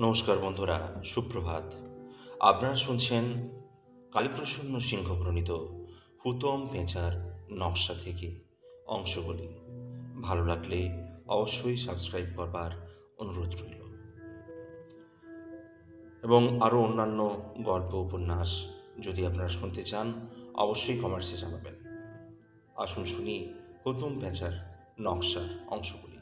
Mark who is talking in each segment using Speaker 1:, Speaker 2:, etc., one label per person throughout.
Speaker 1: নমস্কার বন্ধুরা, সুপ্রভাত। আপনারা শুনছেন কালীপ্রসন্ন সিংহ প্রণীত হুতম পেঁচার নকশা থেকে অংশগুলি। ভালো লাগলে অবশ্যই সাবস্ক্রাইব করবার অনুরোধ রইল। এবং আরও অন্যান্য গল্প, উপন্যাস যদি আপনারা শুনতে চান, অবশ্যই কমার্সে জানাবেন। আসুন শুনি হুতুম পেঁচার নকশার অংশগুলি।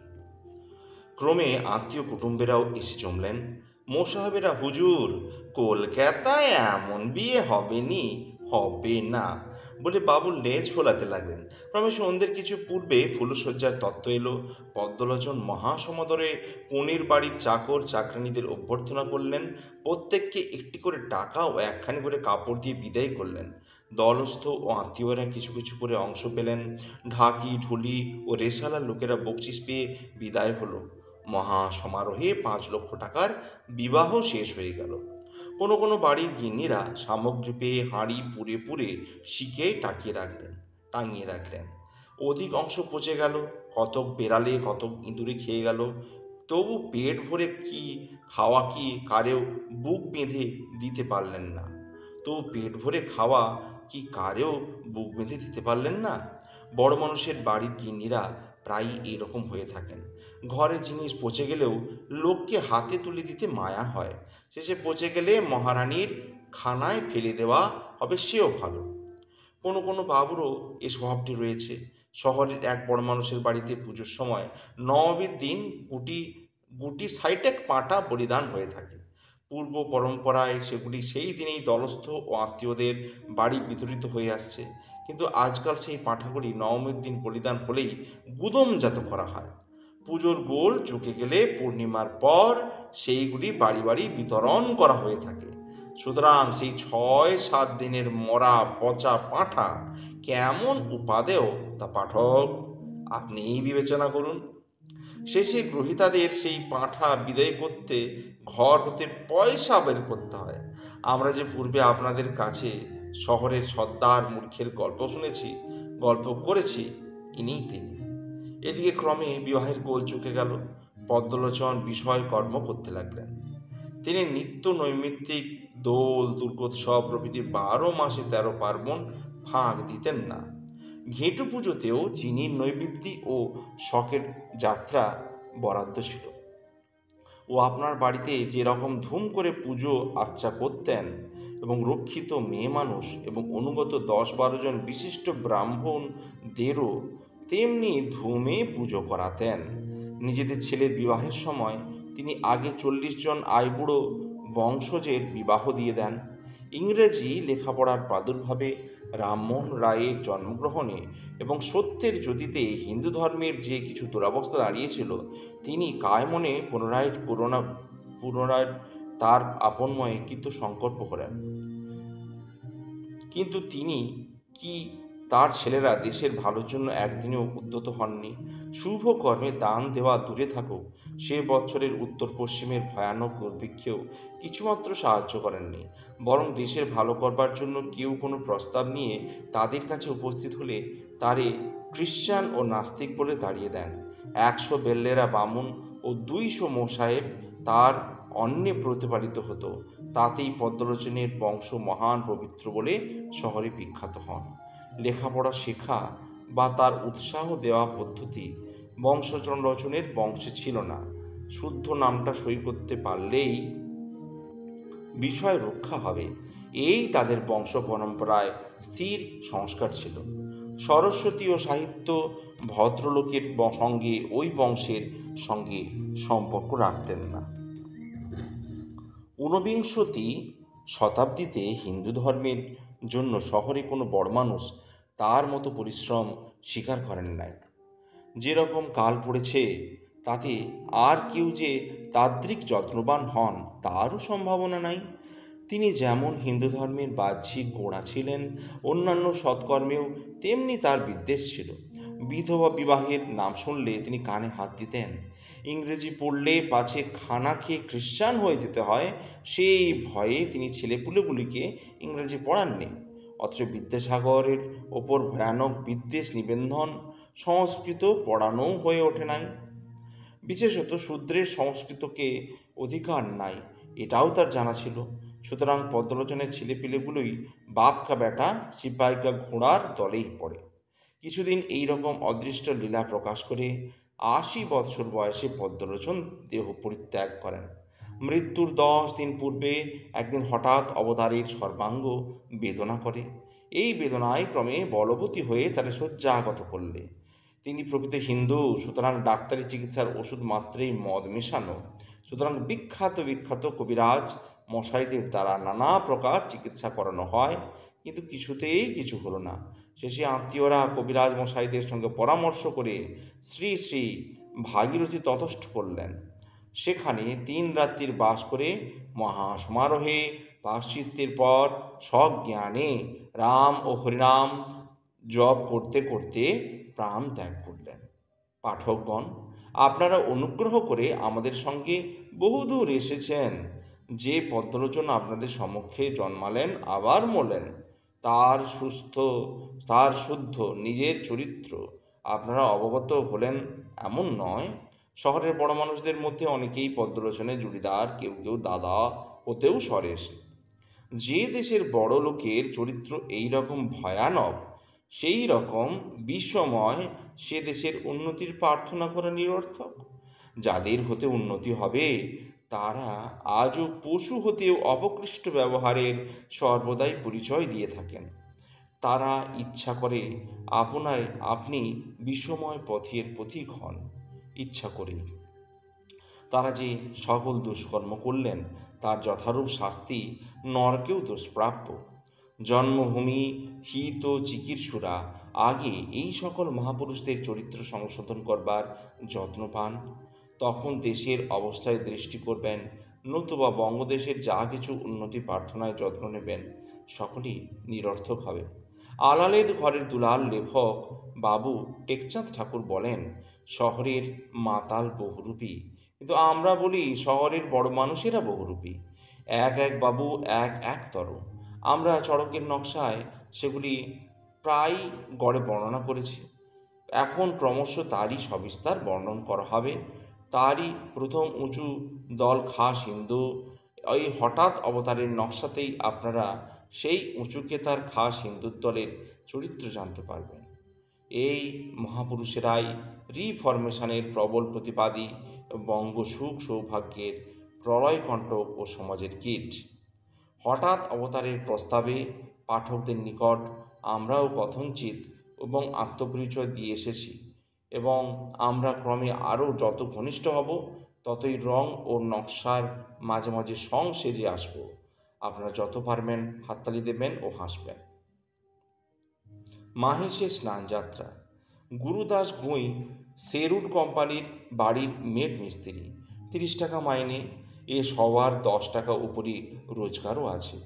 Speaker 1: ক্রমে আত্মীয় কুটুম্বেরাও এসে জমলেন। মোসাহেবেরা, হুজুর, কলকাতায় এমন বিয়ে হবে নি হবে না। বলে বাবু লেজ ফোলাতে লাগলেন। ক্রমে সন্ধ্যের কিছু পূর্বে ফুলসজ্জার তত্ত্ব এলো। পদ্মলোচন মহাসমদরে পনির বাড়ির চাকর চাকরানীদের অভ্যর্থনা করলেন। প্রত্যেককে একটি করে টাকা ও একখানি করে কাপড় দিয়ে বিদায় করলেন। দলস্থ ও আত্মীয়রা কিছু কিছু করে অংশ পেলেন। ঢাকি, ঢুলি ও রেশালার লোকেরা বকচিস পেয়ে বিদায় হলো। মহা সমারোহে পাঁচ লক্ষ টাকার বিবাহ শেষ হয়ে গেল। কোনো কোনো বাড়ির গিন্নিরা সামগ্রী পেয়ে হাঁড়ি পুড়ে পুড়ে শিকে টাকিয়ে রাখলেন, টাঙিয়ে রাখলেন। অধিক অংশ পচে গেল, কতক বেড়ালে কতক ইঁদুরে খেয়ে গেল। তবু পেট ভরে কি খাওয়া কি কারেও বুক বেঁধে দিতে পারলেন না। তবু পেট ভরে খাওয়া কি কারেও বুক বেঁধে দিতে পারলেন না। বড় মানুষের বাড়ির গিন্নিরা প্রায়ই এরকম হয়ে থাকেন। ঘরে জিনিস পচে গেলেও লোককে হাতে তুলে দিতে মায়া হয়। শেষে পচে গেলে মহারানীর খানায় ফেলে দেওয়া হবে সেও ভালো। কোনো কোনো বাবুরও এ স্বভাবটি রয়েছে। শহরের এক বড় মানুষের বাড়িতে পুজোর সময় নবমীর দিন গুটি গুটি সাইটেক পাঁটা বলিদান হয়ে থাকে। পূর্ব পরম্পরায় সেগুলি সেই দিনেই দলস্থ ও আত্মীয়দের বাড়ি বিতরিত হয়ে আসছে। কিন্তু আজকাল সেই পাঁঠাগুলি নবমীর দিন বলিদান হলেই গুদমজাত করা হয়। পুজোর গোল চুকে গেলে পূর্ণিমার পর সেইগুলি বাড়ি বাড়ি বিতরণ করা হয়ে থাকে। সুতরাং সেই ছয় সাত দিনের মরা পচা পাঁঠা কেমন উপাদেয় তা পাঠক আপনিই বিবেচনা করুন। শেষে গ্রহিতাদের সেই পাঁঠা বিদায় করতে ঘর হতে পয়সা বের করতে হয়। আমরা যে পূর্বে আপনাদের কাছে শহরের সর্দার মূর্খের গল্প শুনেছি, গল্প করেছি ইনিই তিনি। এদিকে ক্রমে বিবাহের গোল চুকে গেল, পদ্মলোচন বিষয় কর্ম করতে লাগলেন। তিনি নিত্য নৈমিত্তিক দোল, দুর্গোৎসব প্রভৃতি বারো মাসে তেরো পার্বণ ফাঁক দিতেন না। ঘেঁটু পুজোতেও চিনির নৈবেদ্যি ও শখের যাত্রা বরাদ্দ ছিল। ও আপনার বাড়িতে যেরকম ধুম করে পুজো আর্চা করতেন এবং রক্ষিত মেয়ে মানুষ এবং অনুগত দশ বারো জন বিশিষ্ট ব্রাহ্মণদেরও তেমনি ধুমে পুজো করাতেন। নিজেদের ছেলের বিবাহের সময় তিনি আগে চল্লিশ জন আইবুড়ো বংশজের বিবাহ দিয়ে দেন। ইংরেজি লেখাপড়ার প্রাদুর্ভাবে রামমোহন রায়ের জন্মগ্রহণে এবং সত্যের জ্যোতিতে হিন্দু ধর্মের যে কিছু দুরবস্থা দাঁড়িয়েছিল, তিনি কায়মনে পুনরায় পুরোনা পুনরায় তার আপনময়ে কিন্তু সংকল্প করেন। কিন্তু তিনি কি তার ছেলেরা দেশের ভালোর জন্য একদিনেও উদ্যত হননি? শুভ কর্মে দান দেওয়া দূরে থাকুক, সে বছরের উত্তর পশ্চিমের ভয়ানক দুর্ভিক্ষেও কিছুমাত্র সাহায্য করেননি। বরং দেশের ভালো করবার জন্য কেউ কোনো প্রস্তাব নিয়ে তাদের কাছে উপস্থিত হলে তারে খ্রিশ্চান ও নাস্তিক বলে দাঁড়িয়ে দেন। একশো বেল্লেরা বামুন ও দুইশো মোসাহেব তার অন্নে প্রতিপালিত হতো। তাতেই পদ্মলোচনের বংশ মহান পবিত্র বলে শহরে বিখ্যাত হন। লেখাপড়া শেখা বা তার উৎসাহ দেওয়া পদ্ধতি বংশচরণ রচনের বংশে ছিল না। শুদ্ধ নামটা সই করতে পারলেই বিষয় রক্ষা হবে। এই তাদের বংশ পরম্পরায় স্থির সংস্কার ছিল। সরস্বতী ও সাহিত্য ভদ্রলোকের সঙ্গে ওই বংশের সঙ্গে সম্পর্ক রাখতেন না। ঊনবিংশতি শতাব্দীতে হিন্দু ধর্মের জন্য শহরে কোনো বড় মানুষ তার মতো পরিশ্রম স্বীকার করেন নাই। যেরকম কাল পড়েছে, তাতে আর কেউ যে তাদ্রিক যত্নবান হন তারও সম্ভাবনা নাই। তিনি যেমন হিন্দু ধর্মের বাহ্যিক গোড়া ছিলেন, অন্যান্য সৎকর্মেও তেমনি তার বিদ্বেষ ছিল। বিধবা বিবাহের নাম শুনলে তিনি কানে হাত দিতেন। ইংরেজি পড়লে পাছে খানা খেয়ে খ্রিস্টান হয়ে যেতে হয়, সেই ভয়ে তিনি ছেলেপুলেগুলিকে ইংরেজি পড়াননি। অথচ বিদ্যাসাগরের ওপর ভয়ানক বিদ্বেষ নিবেদন সংস্কৃত পড়ানোও হয়ে ওঠে নাই। বিশেষত শূদ্রের সংস্কৃতকে অধিকার নাই, এটাও তার জানা ছিল। সুতরাং পদ্মলোচনের ছেলেপিলেগুলোই বাপকা বেটা সিপাইকা ঘোড়ার দলেই পড়ে। কিছুদিন এই রকম অদৃষ্ট লীলা প্রকাশ করে আশি বৎসর বয়সে পদ্মলোচন দেহ পরিত্যাগ করেন। মৃত্যুর দশ দিন পূর্বে একদিন হঠাৎ অবতারীর সর্বাঙ্গ বেদনা করে। এই বেদনায় ক্রমে বলবতী হয়ে তারা শয্যাগত করলে। তিনি প্রকৃত হিন্দু, সুতরাং ডাক্তারি চিকিৎসার ওষুধ মাত্রেই মদ মেশানো। সুতরাং বিখ্যাত বিখ্যাত কবিরাজ মশাইদের দ্বারা নানা প্রকার চিকিৎসা করানো হয়, কিন্তু কিছুতেই কিছু হলো না। শেষে আত্মীয়রা কবিরাজ মশাইদের সঙ্গে পরামর্শ করে শ্রী শ্রী ভাগীরথী তথস্থ করলেন। সেখানে তিন রাত্রির বাস করে মহা সমারোহে পাশ্চিত্যের পর সজ্ঞানে রাম ও হরিনাম জপ করতে করতে প্রাণ ত্যাগ করলেন। পাঠকগণ, আপনারা অনুগ্রহ করে আমাদের সঙ্গে বহুদূর এসেছেন। যে পদ্মলোচন আপনাদের সম্মুখে জন্মালেন, আবার মরলেন তার সুস্থ, তার শুদ্ধ নিজের চরিত্র আপনারা অবগত হলেন এমন নয়। শহরের বড় মানুষদের মধ্যে অনেকেই পদ্মলোচনে জুড়িদার, কেউ কেউ দাদা হতেও সরেস যে দেশের বড় লোকের চরিত্র এই রকম ভয়ানক, সেই রকম বিশ্বময় সে দেশের উন্নতির প্রার্থনা করা নিরর্থক। যাদের হতে উন্নতি হবে তারা আজও পশু হতেও অপকৃষ্ট ব্যবহারের সর্বদাই পরিচয় দিয়ে থাকেন। তারা ইচ্ছা করে আপনার, আপনি বিশ্বময় পথের পথিক হন। ইচ্ছা করেই তারা যে সকল দুষ্কর্ম করলেন, তার যথারূপ শাস্তি নরকেও দুষ্প্রাপ্য। জন্মভূমি, হিত চিকিৎসুরা আগে এই সকল মহাপুরুষদের চরিত্র সংশোধন করবার যত্ন পান। তখন দেশের অবস্থায় দৃষ্টি করবেন, নতুবা বঙ্গদেশের যা কিছু উন্নতি প্রার্থনায় যত্ন নেবেন, সকলেই নিরর্থক হবে। আলালের ঘরের দুলাল লেখক বাবু টেকচাঁদ ঠাকুর বলেন, শহরের মাতাল বহুরূপী, কিন্তু আমরা বলি শহরের বড় মানুষেরা বহুরূপী। এক এক বাবু, এক এক তর আমরা চড়কের নকশায় সেগুলি প্রায় গড়ে বর্ণনা করেছি। এখন ক্রমশ তারই সবিস্তার বর্ণন করা হবে। তারই প্রথম উঁচু দল খাস হিন্দু ওই হঠাৎ অবতারের নকশাতেই আপনারা সেই উঁচুকে তার খাস হিন্দুর দলের চরিত্র জানতে পারবেন। এই মহাপুরুষেরাই রিফরমেশনের প্রবল প্রতিবাদী বঙ্গ সুখ সৌভাগ্যের প্রলয় প্রলয়কণ্টক ও সমাজের কীট। হঠাৎ অবতারের প্রস্তাবে পাঠকদের নিকট আমরাও কথঞ্চিত এবং আত্মপরিচয় দিয়ে এসেছি। এবং আমরা ক্রমে আরও যত ঘনিষ্ঠ হব, ততই রং ও নকশার মাঝে মাঝে সং সেজে আসব। আপনারা যত পারবেন হাততালি দেবেন ও হাসবেন। মাহেশে স্নান যাত্রা। গুরুদাস গুঁই সেরুট কোম্পানির বাড়ির মেট মিস্ত্রি। তিরিশ টাকা মাইনে, এ সবার দশ টাকা উপরই রোজগারও আছে।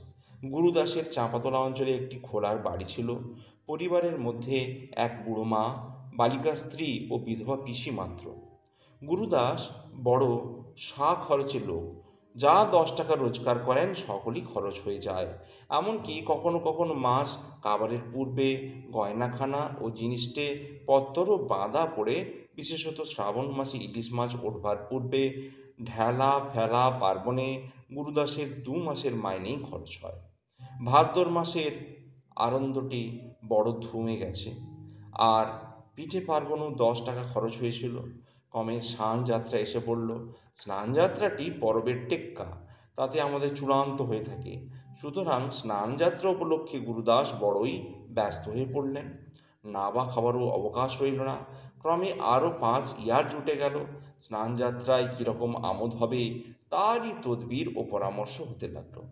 Speaker 1: গুরুদাসের চাঁপাতলা অঞ্চলে একটি খোলার বাড়ি ছিল। পরিবারের মধ্যে এক বুড়ো মা বালিকা স্ত্রী ও বিধবা পিসি মাত্র। গুরুদাস বড় সা খরচের লোক। যা দশ টাকা রোজগার করেন, সকলই খরচ হয়ে যায়। এমনকি কখনো কখনো মাস কাবারের পূর্বে গয়নাখানা ও জিনিসটে পত্তরও বাঁধা পড়ে, বিশেষত শ্রাবণ মাসে ইলিশ মাছ ওঠবার পূর্বে ঢেলা ফেলা পার্বণে গুরুদাসের দু মাসের মাইনেই খরচ হয়। ভাদ্র মাসের আনন্দটি বড় ধুমে গেছে। আর পিঠে পার্বণও দশ টাকা খরচ হয়েছিল। কমে স্নান যাত্রা এসে পড়ল। স্নান যাত্রাটি পরবের টেক্কা, তাতে আমাদের চূড়ান্ত হয়ে থাকে। সুতরাং স্নান যাত্রা উপলক্ষে গুরুদাস বড়ই ব্যস্ত হয়ে পড়লেন। না বা খাবারও অবকাশ রইল না। ক্রমে আরও পাঁচ ইয়ার জুটে গেল। স্নান যাত্রায় কীরকম আমোদ হবে, তারই তদবির ও পরামর্শ হতে লাগল।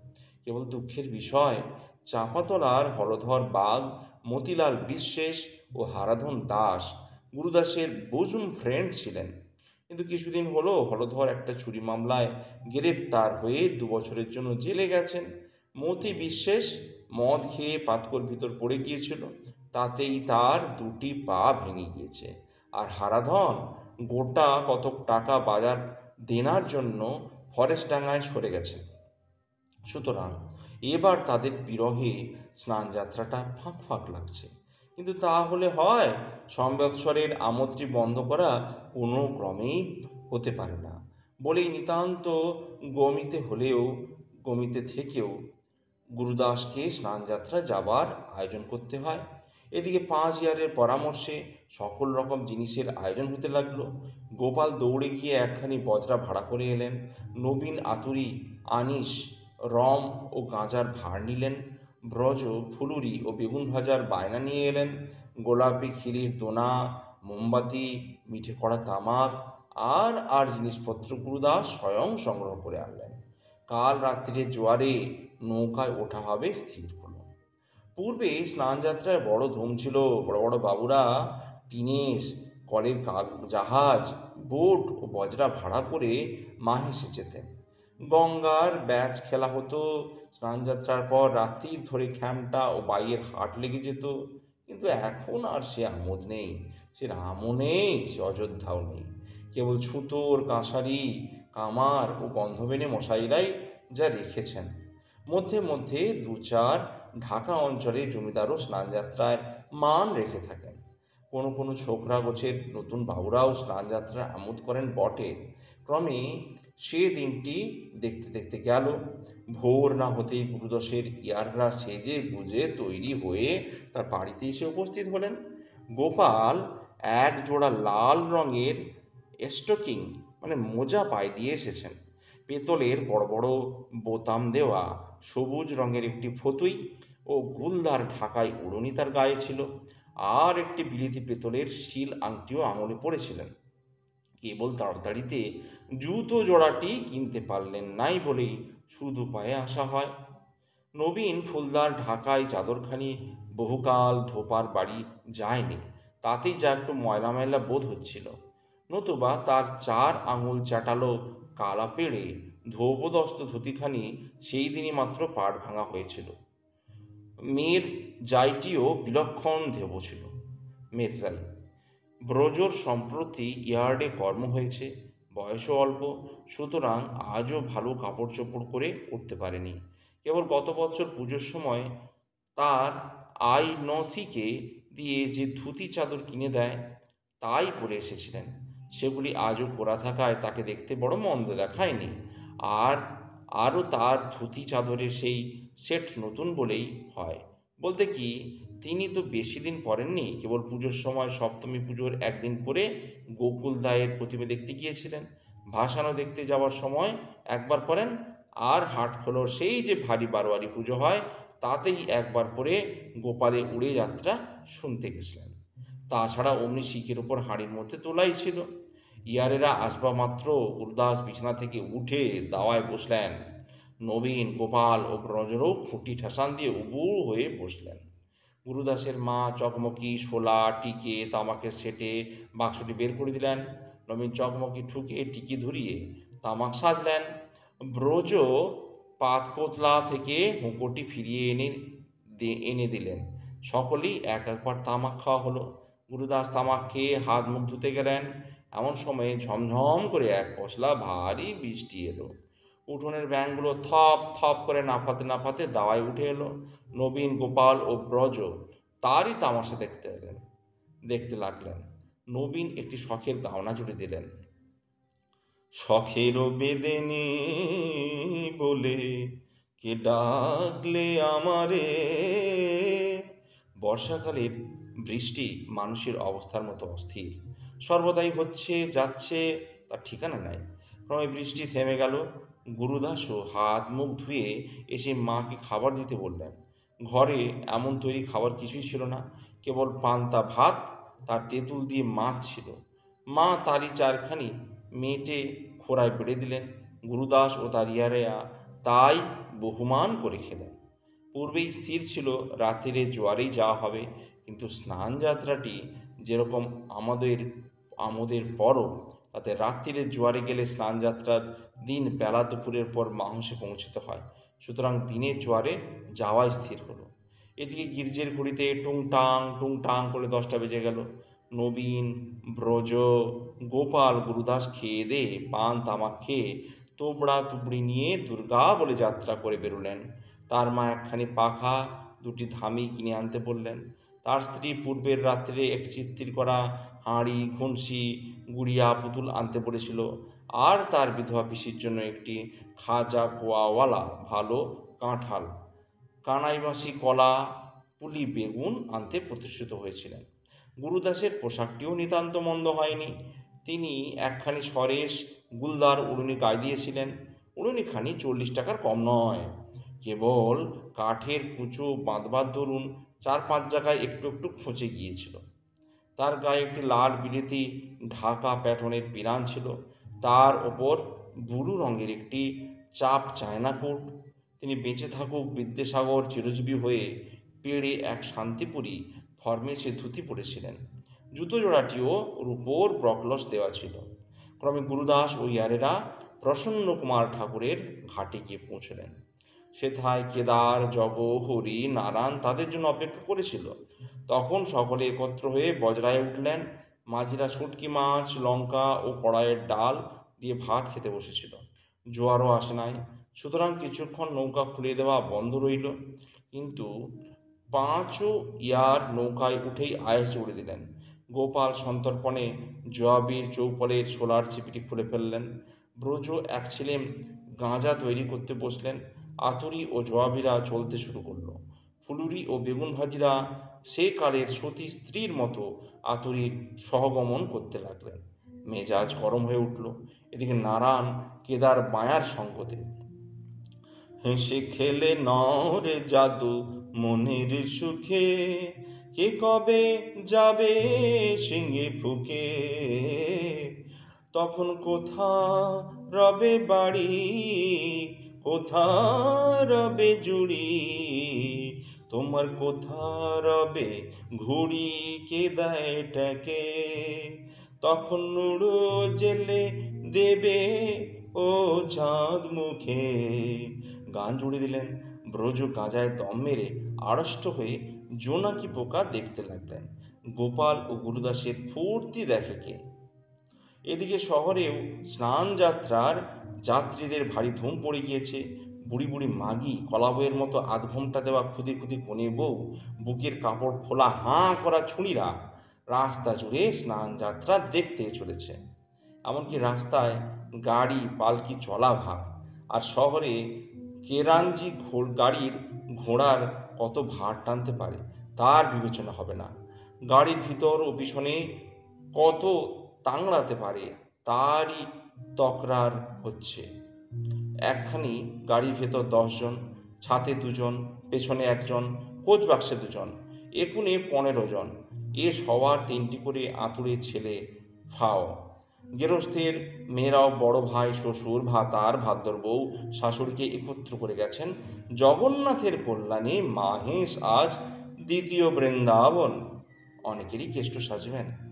Speaker 1: কেবল দুঃখের বিষয়, চাঁপাতলার হলধর বাগ মতিলাল বিশ্বাস ও হারাধন দাস গুরুদাসের বজুম ফ্রেন্ড ছিলেন। কিন্তু কিছুদিন হলো হলধর একটা চুরি মামলায় গ্রেপ্তার হয়ে দু বছরের জন্য জেলে গেছেন। মতি বিশ্বাস মদ খেয়ে পাতকর ভিতর পড়ে গিয়েছিল। তাতেই তার দুটি পা ভেঙে গিয়েছে। আর হারাধন গোটা কতক টাকা বাজার দেনার জন্য ফরেস্টডাঙ্গায় সরে গেছে সুতরাং এবার তাদের বিরহে স্নান যাত্রাটা ফাঁক ফাঁক লাগছে। কিন্তু তা হলে হয়, সম্বৎসরের আমোদটি বন্ধ করা কোনো ক্রমেই হতে পারে না। বলেই নিতান্ত গমিতে হলেও, গমিতে থেকেও গুরুদাসকে স্নানযাত্রা যাবার আয়োজন করতে হয়। এদিকে পাঁচ ইয়ারের পরামর্শে সকল রকম জিনিসের আয়োজন হতে লাগল। গোপাল দৌড়ে গিয়ে একখানি বজরা ভাড়া করে এলেন। নবীন, আতুরি, আনিস রম ও গাঁজার ভার নিলেন, ব্রজ, ফুলুরি ও বেগুন ভাজার বায়না নিয়ে এলেন, গোলাপি, ক্ষীরের দোনা, মোমবাতি, মিঠে করা তামাক আর আর জিনিসপত্র গুরুদাস স্বয়ং সংগ্রহ করে আনলেন। কাল রাত্রিরে জোয়ারে নৌকায় ওঠা হবে স্থির হলো পূর্বে স্নানযাত্রায় বড় ধুম ছিল, বড় বড় বাবুরা টিনেস কলের জাহাজ বোট ও বজরা ভাড়া করে মাহেসে যেতেন। গঙ্গার ব্যাচ খেলা হতো, স্নানযাত্রার পর রাত্রির ধরে খ্যামটা ও বাইয়ের হাট লেগে যেত। কিন্তু এখন আর সে আমোদ নেই, সে রামও নেই, সে অযোধ্যাও নেই। কেবল ছুতোর কাঁসারি, কামার ও গন্ধবেনে মশাইরাই যা রেখেছেন। মধ্যে মধ্যে দু চার ঢাকা অঞ্চলে জমিদারও স্নানযাত্রায় মান রেখে থাকেন। কোনো কোনো ছোকরা গোছের নতুন বাবুরাও স্নানযাত্রায় আমোদ করেন বটে। ক্রমে সে দিনটি দেখতে দেখতে গেল। ভোর না হতেই গুরুদশের ইয়াররা সেজে গুজে তৈরি হয়ে তার বাড়িতে এসে উপস্থিত হলেন। গোপাল এক জোড়া লাল রঙের স্টকিং মানে মোজা পায়ে দিয়ে এসেছেন। পেতলের বড় বড় বোতাম দেওয়া, সবুজ রঙের একটি ফতুই ও গুলদার ঢাকায় উড়নি তার গায়ে ছিল। আর একটি বিলিতি পেতলের শিল আংটিও আঙুলে পড়েছিলেন। কেবল তাড়াতাড়িতে জুতো জোড়াটি কিনতে পারলেন নাই বলেই শুধু পায়ে আসা হয়। নবীন ফুলদার ঢাকায় চাদরখানি, বহুকাল ধোপার বাড়ি যায়নি, তাতেই যা একটু ময়লা ময়লা বোধ হচ্ছিল। নতুবা তার চার আঙুল চাটালো কালা পেড়ে ধৌপদস্ত ধুতিখানি সেই দিনই মাত্র পাট ভাঙা হয়েছিল। মেয়ের জাইটিও বিলক্ষণ ধেব ছিল। মেরজাই ব্রজর সম্প্রতি ইয়ার্ডে কর্ম হয়েছে, বয়সও অল্প, সুতরাং আজও ভালো কাপড় চোপড় করে উঠতে পারেনি। কেবল গত বছর পুজোর সময় তার আই নসিকে দিয়ে যে ধুতি চাদর কিনে দেয়, তাই পরে এসেছিলেন। সেগুলি আজও পরা থাকায় তাকে দেখতে বড় মন্দ দেখায়নি। আর আরও তার ধুতি চাদরের সেই সেট নতুন বলেই হয়। বলতে কি তিনি তো বেশি দিন পরেননি কেবল পুজোর সময় সপ্তমী পুজোর একদিন পরে গোকুল দায়ের প্রতিমা দেখতে গিয়েছিলেন। ভাসানো দেখতে যাওয়ার সময় একবার পরেন আর হাট খোলোর সেই যে ভারী বারোয়ারি পুজো হয়, তাতেই একবার পরে গোপালে উড়ে যাত্রা শুনতে গেছিলেন। তাছাড়া অমনি শিখের ওপর হাঁড়ির মধ্যে তোলাই ছিল। ইয়ারেরা আসবা মাত্র উরদাস বিছানা থেকে উঠে দাওয়ায় বসলেন। নবীন, গোপাল ও ব্রজরও খুঁটি ঠাসান দিয়ে উবু হয়ে বসলেন। গুরুদাসের মা চকমকি, শোলা, টিকে, তামাকের সেটে বাক্সটি বের করে দিলেন। নবীন চকমকি ঠুকে টিকি ধরিয়ে তামাক সাজলেন। ব্রজ পাতকোতলা থেকে হুঁকোটি ফিরিয়ে এনে এনে দিলেন। সকলেই এক একবার তামাক খাওয়া হলো। গুরুদাস তামাক খেয়ে হাত মুখ ধুতে গেলেন। এমন সময়ে ঝমঝম করে এক পশলা ভারী বৃষ্টি এলো। উঠোনের ব্যাঙগুলো থপ থপ করে নাফাতে নাফাতে দাওয়ায় উঠে এলো। নবীন, গোপাল ও ব্রজ তারই তামাশা দেখতে এলেন, দেখতে লাগলেন। নবীন একটি শখের গাওনা জুড়ে দিলেন। শখেরও বেদেনে বলে কে ডাকলে আমারে? বর্ষাকালের বৃষ্টি মানুষের অবস্থার মতো অস্থির। সর্বদাই হচ্ছে, যাচ্ছে, তার ঠিকানা নাই। ক্রমে বৃষ্টি থেমে গেল গুরুদাসও হাত মুখ ধুয়ে এসে মাকে খাবার দিতে বললেন, ঘরে এমন তৈরি খাবার কিছুই ছিল না, কেবল পান্তা ভাত, তার তেঁতুল দিয়ে মাছ ছিল। মা তারই চারখানি মেটে খোড়ায় বেড়ে দিলেন, গুরুদাস ও তার ইয়ারেয়া তাই বহুমান করে খেলেন। পূর্বেই স্থির ছিল, রাত্রিরে জোয়ারেই যাওয়া হবে, কিন্তু স্নান যাত্রাটি যেরকম আমাদের আমাদের পরব তাতে রাত্রিরে জোয়ারে গেলে স্নান যাত্রার দিন বেলা দুপুরের পর মাংসে পৌঁছতে হয়। সুতরাং দিনের জোয়ারে যাওয়াই স্থির হলো। এদিকে গির্জের ঘড়িতে টুংটাং টুংটাং করে দশটা বেজে গেল। নবীন, ব্রজ, গোপাল, গুরুদাস খেয়ে দে, পান, তামাক খেয়ে তোবড়া তুবড়ি নিয়ে দুর্গা বলে যাত্রা করে বেরোলেন। তার মা একখানি পাখা, দুটি ধামি কিনে আনতে বললেন। তার স্ত্রী পূর্বের রাত্রে এক চিত্তির করা হাঁড়ি খুনসি গুড়িয়া, পুতুল আনতে পড়েছিল আর তার বিধবা পিসির জন্য একটি খাজা কোয়াওয়ালা, ভালো কাঁঠাল, কানাইবাসি কলা, পুলি বেগুন আনতে প্রতিষ্ঠিত হয়েছিলেন। গুরুদাসের পোশাকটিও নিতান্ত মন্দ হয়নি। তিনি একখানি সরেশ গুলদার উড়ুনি গায়ে দিয়েছিলেন। উড়ুনিখানি চল্লিশ টাকার কম নয়। কেবল কাঠের কুঁচো বাঁধবার দরুন চার পাঁচ জায়গায় একটু একটু খুঁচে গিয়েছিল। তার গায়ে একটি লাল বিলেতি ঢাকা প্যাটনের পিরান ছিল। তার ওপর বুলু রঙের একটি চাপ চায়না কোট। তিনি বেঁচে থাকুক বিদ্যাসাগর চিরজীবী হয়ে পেড়ে এক শান্তিপুরী ফরমেসে ধুতি পরেছিলেন। জুতো জোড়াটিও রূপোর ব্রকলস দেওয়া ছিল। ক্রমে গুরুদাস ও ইয়ারেরা প্রসন্ন কুমার ঠাকুরের ঘাটে গিয়ে পৌঁছলেন। সেথায় কেদার জগ হরি, নারায়ণ তাদের জন্য অপেক্ষা করেছিল। তখন সকলে একত্র হয়ে বজরায় উঠলেন। মাঝিরা শুটকি মাছ, লঙ্কা ও কড়াইয়ের ডাল দিয়ে ভাত খেতে বসেছিল। জোয়ারও আসে নাই। সুতরাং কিছুক্ষণ নৌকা খুলে দেওয়া বন্ধ রইল। কিন্তু পাঁচও ইয়ার নৌকায় উঠেই আয়েস উড়ে দিলেন। গোপাল সন্তর্পণে জয়াবির চৌপলের সোলার চিপিটি খুলে ফেললেন। ব্রজ এক ছেলে গাঁজা তৈরি করতে বসলেন। আতুরি ও জয়াবিরা চলতে শুরু করল। ফুলুরি ও বেগুন ভাজিরা সে কালের সতী স্ত্রীর মতো আতুরির সহগমন করতে লাগলেন। মেজাজ গরম হয়ে উঠল। এদিকে নারায়ণ কেদার মায়ার সঙ্গতে। হেসে খেলে নরে জাদু মনের সুখে, কে কবে যাবে সিংহে ফুকে তখন কোথা রবে বাড়ি কোথা রবে জুড়ি? তোমার কোথা রবে? ঘুড়ি কে দেয় টাকে তখন নুড়ো জেলে দেবে ও চাঁদ মুখে। গান জুড়ে দিলেন ব্রজ গাঁজায় দম মেরে আড়ষ্ট হয়ে জোনাকি পোকা দেখতে লাগলেন। গোপাল ও গুরুদাসের ফুর্তি দেখে কে? এদিকে শহরেও স্নান যাত্রার যাত্রীদের ভারী ধুম পড়ে গিয়েছে। বুড়ি বুড়ি মাগি, কলা বইয়ের মতো আধ ঘণ্টা দেওয়া খুদি খুদি কনে বউ, বুকের কাপড় খোলা হাঁ করা ছুঁড়িরা রাস্তা জুড়ে স্নান যাত্রা দেখতে চলেছে। এমনকি রাস্তায় গাড়ি, পালকি, চলা ভাগ আর শহরে কেরাঞ্জি ঘোড় গাড়ির ঘোড়ার কত ভার টানতে পারে তার বিবেচনা হবে না। গাড়ির ভিতর ও পিছনে কত তাংড়াতে পারে তারই তকরার হচ্ছে। একখানি গাড়ির ভেতর দশজন, ছাতে দুজন, পেছনে একজন, কোচ বাক্সে দুজন, একুনে পনেরো জন। এ সবার তিনটি করে আতুরে ছেলে, ফাও। গেরস্থের মেয়েরাও বড় ভাই, শ্বশুর, ভাতার, ভাদ্র বউ, শাশুড়িকে একত্র করে গেছেন। জগন্নাথের কল্যাণে মাহেশ আজ দ্বিতীয় বৃন্দাবন। অনেকেরই কেষ্ট সাজবেন।